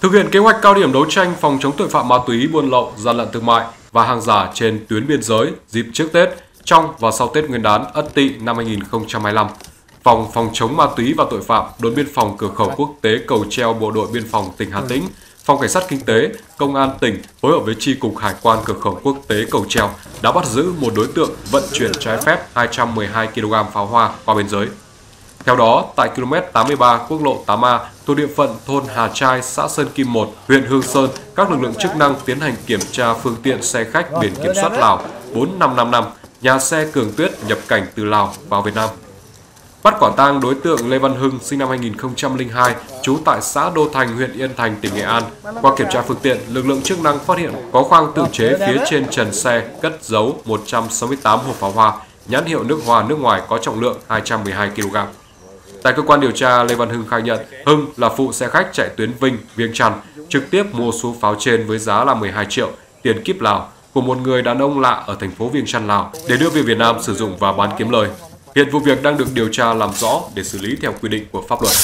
Thực hiện kế hoạch cao điểm đấu tranh phòng chống tội phạm ma túy, buôn lậu, gian lận thương mại và hàng giả trên tuyến biên giới dịp trước Tết, trong và sau Tết Nguyên đán Ất Tỵ năm 2025, Phòng phòng chống ma túy và tội phạm, đồn biên phòng cửa khẩu quốc tế Cầu Treo Bộ đội biên phòng tỉnh Hà Tĩnh, Phòng Cảnh sát Kinh tế, Công an tỉnh phối hợp với Tri Cục Hải quan Cửa khẩu Quốc tế Cầu Treo đã bắt giữ một đối tượng vận chuyển trái phép 212 kg pháo hoa qua biên giới. Theo đó, tại km 83 quốc lộ 8A thuộc địa phận thôn Hà Trai, xã Sơn Kim 1, huyện Hương Sơn, các lực lượng chức năng tiến hành kiểm tra phương tiện xe khách biển kiểm soát Lào 4555, nhà xe Cường Tuyết nhập cảnh từ Lào vào Việt Nam. Bắt quả tang đối tượng Lê Văn Hưng sinh năm 2002, trú tại xã Đô Thành, huyện Yên Thành, tỉnh Nghệ An. Qua kiểm tra phương tiện, lực lượng chức năng phát hiện có khoang tự chế phía trên trần xe cất giấu 168 hộp pháo hoa, nhãn hiệu nước hoa nước ngoài có trọng lượng 212 kg. Tại cơ quan điều tra, Lê Văn Hưng khai nhận Hưng là phụ xe khách chạy tuyến Vinh, Viêng Chăn, trực tiếp mua số pháo trên với giá là 12 triệu tiền kíp Lào của một người đàn ông lạ ở thành phố Viêng Chăn, Lào để đưa về Việt Nam sử dụng và bán kiếm lời. Hiện vụ việc đang được điều tra làm rõ để xử lý theo quy định của pháp luật.